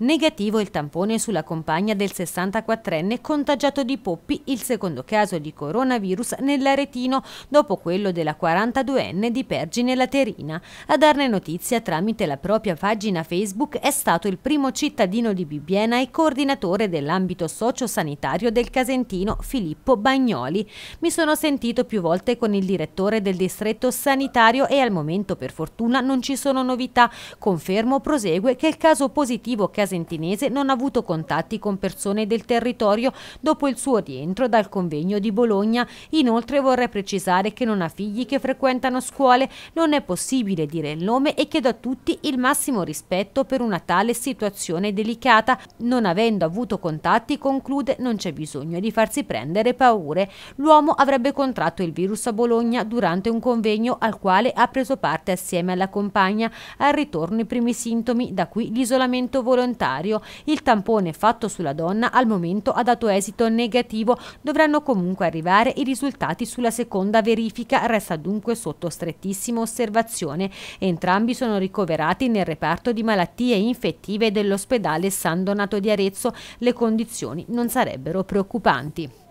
Negativo il tampone sulla compagna del 64enne contagiato di Poppi, il secondo caso di coronavirus nell'Aretino dopo quello della 42enne di Pergine Laterina. A darne notizia tramite la propria pagina Facebook è stato il primo cittadino di Bibbiena e coordinatore dell'ambito sociosanitario del Casentino, Filippo Bagnoli. Mi sono sentito più volte con il direttore del distretto sanitario e al momento per fortuna non ci sono novità. Confermo, prosegue, che il caso positivo casentinese non ha avuto contatti con persone del territorio dopo il suo rientro dal convegno di Bologna. Inoltre vorrei precisare che non ha figli che frequentano scuole, non è possibile dire il nome e chiedo a tutti il massimo rispetto per una tale situazione delicata. Non avendo avuto contatti, conclude, non c'è bisogno di farsi prendere paure. L'uomo avrebbe contratto il virus a Bologna durante un convegno al quale ha preso parte assieme alla compagna. Al ritorno i primi sintomi, da qui l'isolamento volontario. Il tampone fatto sulla donna al momento ha dato esito negativo. Dovranno comunque arrivare i risultati sulla seconda verifica. Resta dunque sotto strettissima osservazione. Entrambi sono ricoverati nel reparto di malattie infettive dell'ospedale San Donato di Arezzo. Le condizioni non sarebbero preoccupanti.